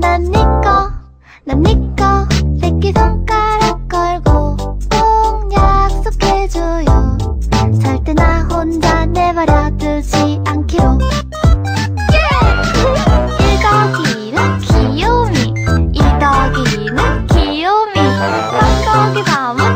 난 니꺼 난 니꺼. 새끼 손가락 걸고 꼭 약속해줘요. 절대 나 혼자 내버려 두지 않기로. 일거기는 귀요미 일더기는 귀요미. 3 더하기 3은